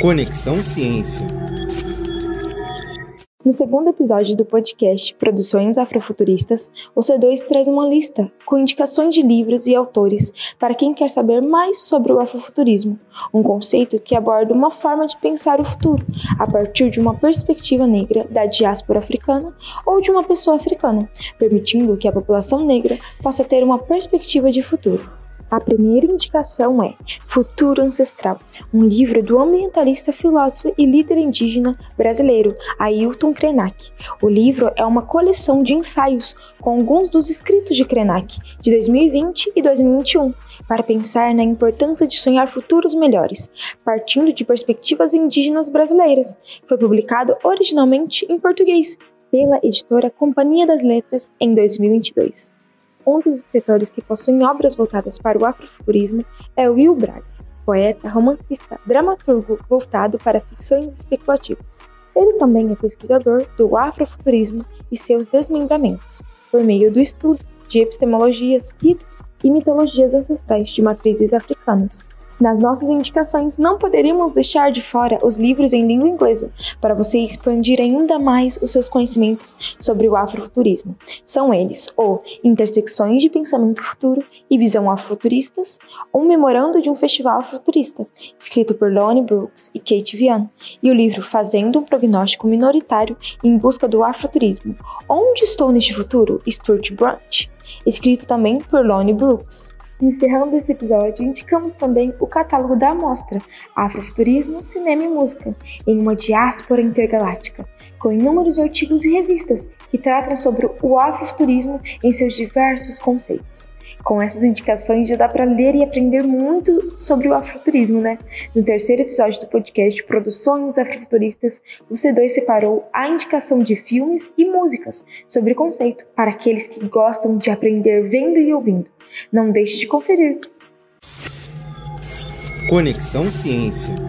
Conexão Ciência. No segundo episódio do podcast Produções Afrofuturistas, o C2 traz uma lista com indicações de livros e autores para quem quer saber mais sobre o afrofuturismo, um conceito que aborda uma forma de pensar o futuro a partir de uma perspectiva negra da diáspora africana ou de uma pessoa africana, permitindo que a população negra possa ter uma perspectiva de futuro. A primeira indicação é Futuro Ancestral, um livro do ambientalista, filósofo e líder indígena brasileiro Ailton Krenak. O livro é uma coleção de ensaios com alguns dos escritos de Krenak de 2020 e 2021 para pensar na importância de sonhar futuros melhores, partindo de perspectivas indígenas brasileiras. Foi publicado originalmente em português pela editora Companhia das Letras em 2022. Um dos escritores que possuem obras voltadas para o afrofuturismo é Will Braga, poeta, romancista, dramaturgo voltado para ficções especulativas. Ele também é pesquisador do afrofuturismo e seus desmembramentos, por meio do estudo de epistemologias, ritos e mitologias ancestrais de matrizes africanas. Nas nossas indicações, não poderíamos deixar de fora os livros em língua inglesa, para você expandir ainda mais os seus conhecimentos sobre o afrofuturismo. São eles o Intersecções de Pensamento Futuro e Visão Afrofuturistas, um memorando de um festival afrofuturista, escrito por Lonnie Brooks e Kate Vian, e o livro Fazendo um Prognóstico Minoritário em Busca do Afrofuturismo, Onde Estou Neste Futuro? Stuart Brunch, escrito também por Lonnie Brooks. Encerrando esse episódio, indicamos também o catálogo da amostra Afrofuturismo, Cinema e Música, em uma diáspora intergaláctica, com inúmeros artigos e revistas que tratam sobre o afrofuturismo em seus diversos conceitos. Com essas indicações já dá para ler e aprender muito sobre o afrofuturismo, né? No terceiro episódio do podcast Produções Afrofuturistas, o C2 separou a indicação de filmes e músicas sobre o conceito para aqueles que gostam de aprender vendo e ouvindo. Não deixe de conferir. Conexão Ciência.